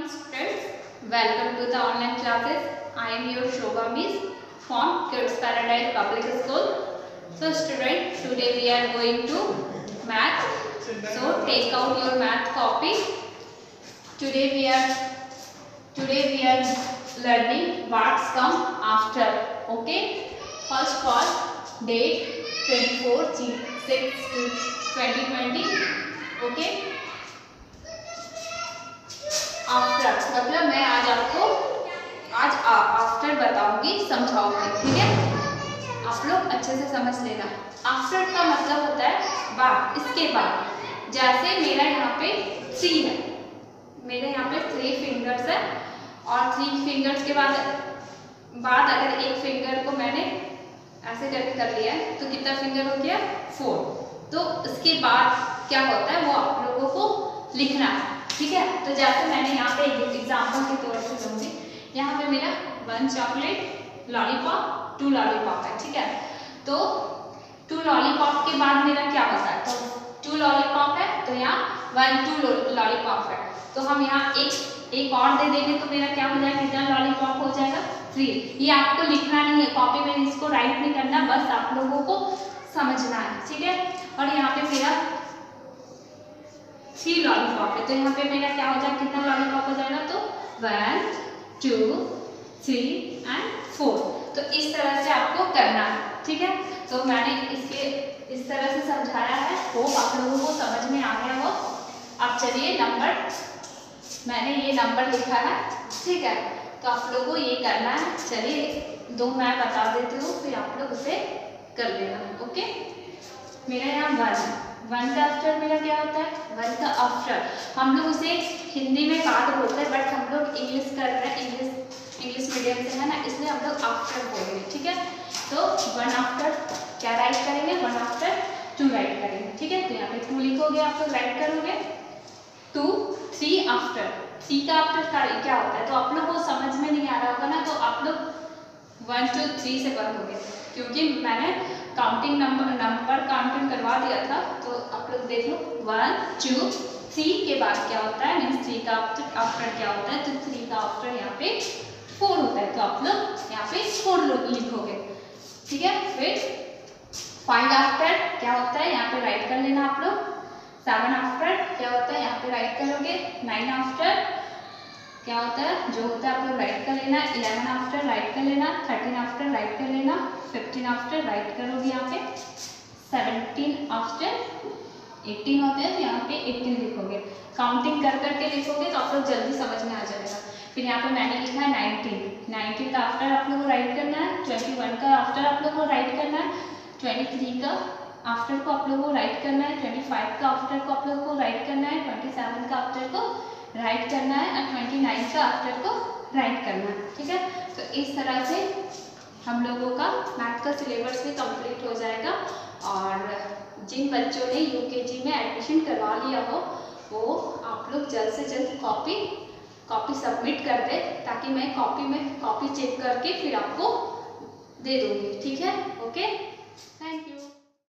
morning students. Welcome to the online classes. I am your Shobha Miss from Kids Paradise Public School. So students, today we are going to math. So take out your math copy. Today we are today we are learning what's come after. Okay. First for date 24 6 2020. Okay. आज after बताऊँगी, समझाऊँगी, ठीक है? आप लोग अच्छे से समझ लेना। आफ्टर का मतलब होता है बाद, इसके बाद। जैसे मेरा यहाँ पे थ्री है। मेरे यहाँ पे थ्री फिंगर्स है और थ्री फिंगर्स के बाद बाद अगर एक फिंगर को मैंने ऐसे करके कर लिया है तो कितना फिंगर हो गया? फोर तो इसके बाद क्या होता है? वो आप लोगों को लिखना है, ठीक है? तो जैसे मैंने यहाँ पे एग्ज़ाम्पल के तौर पे लूँगी यहाँ पे मेरा one chocolate lollipop two lollipop है, ठीक है? तो टू लॉलीपॉप के बाद मेरा क्या है? तो टू लॉलीपॉप है तो यहाँ वन टू लॉलीपॉप है। तो हम यहाँ एक एक और दे देंगे तो मेरा क्या हो जाएगा? कितना लॉलीपॉप हो जाएगा? थ्री ये आपको लिखना नहीं है कॉपी में इसको राइट नहीं करना, बस आप लोगों को समझना है, ठीक है? और यहाँ पे मेरा थ्री लॉलीपॉप है। तो यहाँ पे मेरा क्या हो जाएगा? कितना लॉलीपॉप हो जाएगा? तो one two three and four तो इस तरह से आपको करना है, ठीक है? तो मैंने इसके, इस तरह से समझाया है। वो आप लोगों को समझ में आ गया हो। आप चलिए नंबर मैंने ये नंबर लिखा है, ठीक है? तो आप लोगों को ये करना है। चलिए, दो मैं बता देती हूँ, फिर आप लोग उसे कर लेना ओके मेरा यहाँ वन वन का आफ्टर मेरा क्या होता है? वन का आफ्टर हम लोग उसे हिंदी में बात बोलते हैं बट हम लोग इंग्लिश कर रहे हैं इंग्लिश इंग्लिश मीडियम से है ना इसलिए हम लोग आफ्टर बोलेंगे, ठीक है? तो वन आफ्टर क्या राइट करेंगे? वन आफ्टर टू राइट करेंगे, ठीक है? तो यहाँ पे टू लिखोगे आप लोग राइट करोगे? टू थ्री आफ्टर थ्री का आफ्टर क्या होता है? तो आप लोग को समझ में नहीं आ रहा होगा ना तो आप लोग वन टू थ्री से करोगे। क्योंकि मैंने काउंटिंग नंबर नंबर काउंटिंग करवा दिया था तो आप लोग देख लो वन टू थ्री के बाद क्या होता है? मीन्स थ्री का आफ्टर क्या होता है? तो थ्री का आफ्टर यहाँ पे फोर होता है तो आप लोग यहाँ पे फोर लोग लिखोगे। ठीक है? फिर फाइव आफ्टर क्या होता है? यहाँ पे राइट कर लेना आप लोग। सेवन आफ्टर क्या होता है? यहाँ पे राइट करोगे। नाइन आफ्टर क्या होता है? जो होता है आप लोग राइट कर लेना। इलेवन आफ्टर राइट कर लेना। थर्टीन आफ्टर राइट कर लेना। फिफ्टीन आफ्टर राइट करोगे यहाँ पे। सेवनटीन आफ्टर एटीन होते हैं तो यहाँ पे एटीन लिखोगे। काउंटिंग कर करके लिखोगे तो आप लोग जल्दी समझ में आ जाएगा। फिर यहाँ पे मैंने लिखा है नाइनटीन नाइनटीन का आफ्टर आप लोग को राइट करना है ट्वेंटी वन का आफ्टर आप लोग को राइट करना है ट्वेंटी थ्री का आफ्टर को आप लोगों को राइट करना है ट्वेंटी फाइव का आफ्टर को आप लोगों को राइट करना है ट्वेंटी सेवन का आफ्टर को राइट करना है और ट्वेंटी नाइन का आफ्टर को राइट करना है, ठीक है? तो इस तरह से हम लोगों का मैथ का सिलेबस भी कंप्लीट हो जाएगा और जिन बच्चों ने यूकेजी में एडमिशन करवा लिया हो, वो आप लोग जल्द से जल्द कॉपी कॉपी सबमिट कर दे, ताकि मैं कॉपी में कॉपी चेक करके फिर आपको दे दूँगी। ठीक है? Okay thank